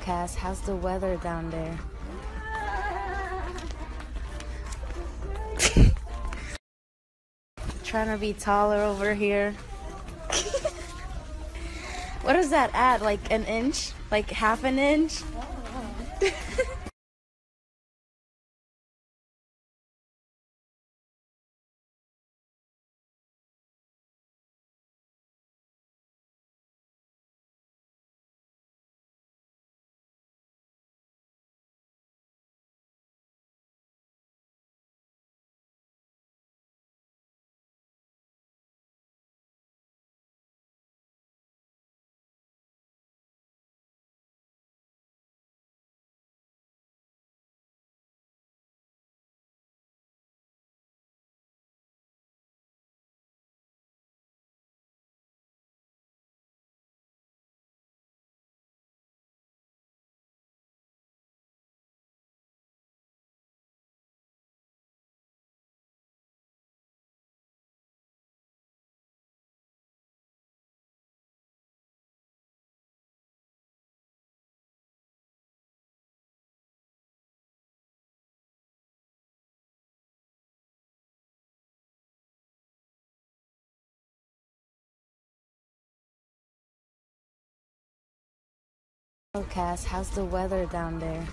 Cass, how's the weather down there? Trying to be taller over here. what is that at? Like an inch? Like half an inch? Cass, how's the weather down there?